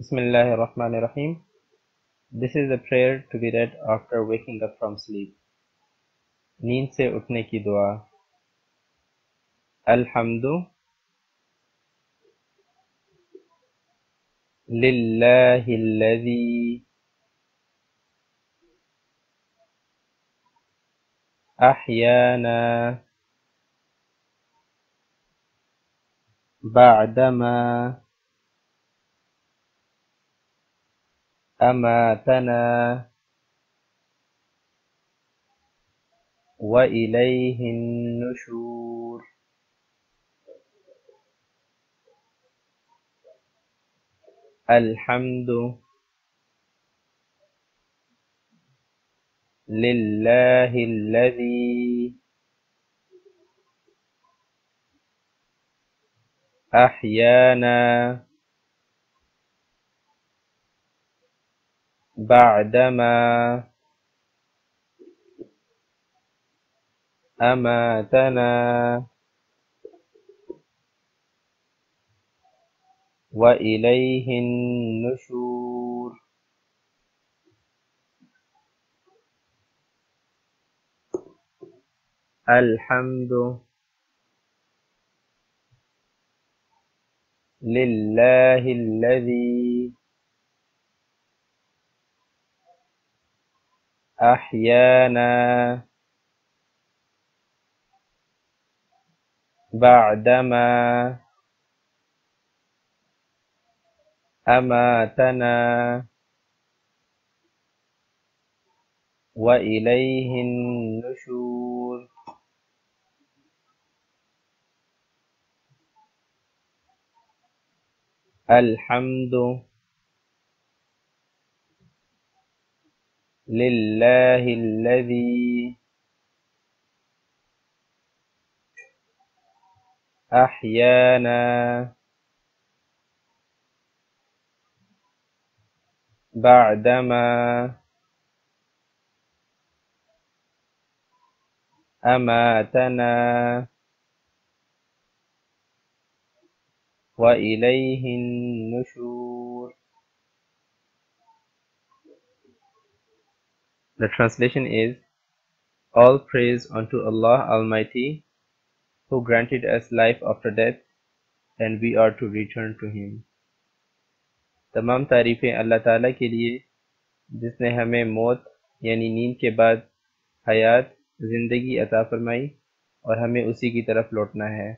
Bismillahir Rahmanir Rahim. This is a prayer to be read after waking up from sleep. नींद से उठने की दुआ अल्हम्दु लिल्लाहिल्लज़ी أحيانا بعدما أماتنا وإليه النشور. الحمد لله الذي أحيانا بعدما أماتنا وإليه النشور. الحمد لله الذي أحيانا. بعدما أماتنا وإليه النشور. الحمد لله الذي أحيانا بعدما أماتنا وإليه النشور. The translation is All praise unto Allah Almighty, who granted us life after death, and we are to return to Him. تمام تعریفیں اللہ تعالیٰ کے لیے جس نے ہمیں موت یعنی نیند کے بعد حیات زندگی عطا فرمائی اور ہمیں اسی کی طرف لوٹنا ہے